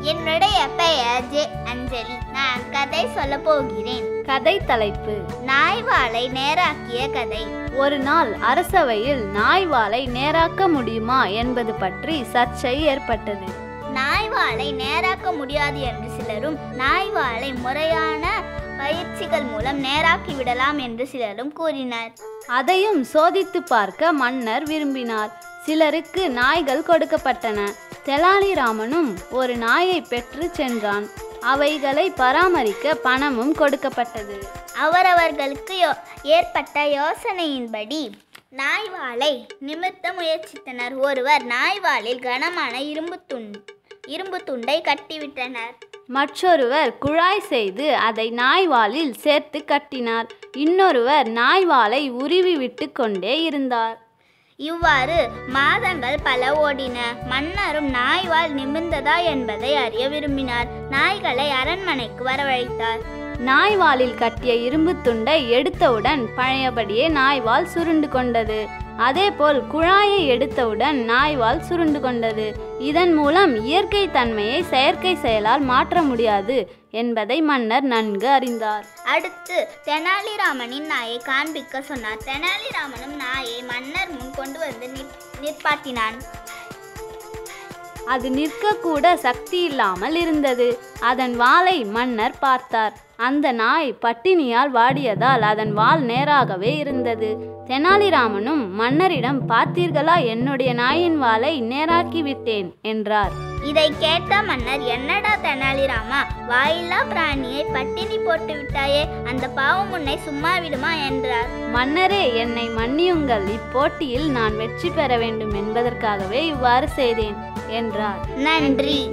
என்னுடைய பெயர் ஜே அஞ்சலி. நான் கதை சொல்ல போகிறேன். கதை தலைப்பு. நாய் வாளை நேராக்கிய கதை. ஒரு நாள் அரசவையில் நாய் வாளை நேராக்க முடியுமா என்பது பற்றி சர்ச்சை ஏற்பட்டது. நாய் வாளை நேராக்க முடியாது என்று சிலரும் நாய் வாளை முறையான பயிற்சிகள் மூலம் நேராக்கி விடலாம் என்று சிலரும் கூறினர். அதையும் சோதித்து பார்க்க மன்னர் விரும்பினார். சிலருக்கு நாய்கள் கொடுக்கப்பட்டன. தெலாலிராமனும் ஒரு நாயை பெற்று சென்றான். அவைகளை பராமரிக்க பணமும் கொடுக்கப்பட்டது. அவரவர்களுக்கு ஏற்பட்ட யோசனையின்படி நாய் வாளை நிமிர்த்த முயற்சித்தனர். ஒருவர் நாய் வாளில் கனமான இரும்பு துண்டு இரும்பு துண்டை கட்டிவிட்டனர். மற்றொருவர் குழாய் செய்து அதை நாய்வாலில் சேர்த்து கட்டினார். இன்னொருவர் நாய்வாலை உருவி விட்டு கொண்டே இருந்தார். இவ்வாறு மாதங்கள் பல ஓடின. மன்னரும் நாய்வால் நிமிர்ந்ததா என்பதை அறிய விரும்பினார். நாய்களை அரண்மனைக்கு வரவழைத்தார். நாய்வாலில் கட்டிய இரும்பு துண்டை எடுத்தவுடன் பழையபடியே நாய்வால் சுருண்டு கொண்டது. அதேபோல் குழாயை எடுத்தவுடன் நாய்வால் சுருண்டு கொண்டது. இதன் மூலம் இயற்கை தன்மையை செயற்கை செயலால் மாற்ற முடியாது என்பதை மன்னர் நன்கு அறிந்தார். அடுத்து தெனாலிராமனின் நாயை காண்பிக்க சொன்னார். தெனாலிராமனும் நாயை மன்னர் முன் கொண்டு வந்து நிற்- நிற்பாட்டினான். அது நிற்கக்கூட சக்தி இல்லாமல் இருந்தது. அதன் வாலை மன்னர் பார்த்தார். அந்த நாய் பட்டினியால் வாடியதால் அதன் வால் நேராகவே இருந்தது. தெனாலிராமனும் மன்னரிடம் பார்த்தீர்களா? என்னுடைய நாயின் வாலை நேராக்கி விட்டேன் என்றார். இதை கேட்ட மன்னர் என்னடா தெனாலிராமா? வாயில்லா பிராணியை பட்டினி போட்டு விட்டாயே? அந்த பாவம் உன்னை சும்மா விடுமா? என்றார். மன்னரே என்னை மன்னியுங்கள். இப்போட்டியில் நான் வெற்றி பெற வேண்டும் என்பதற்காகவே இவ்வாறு செய்தேன். என்றார். நன்றி.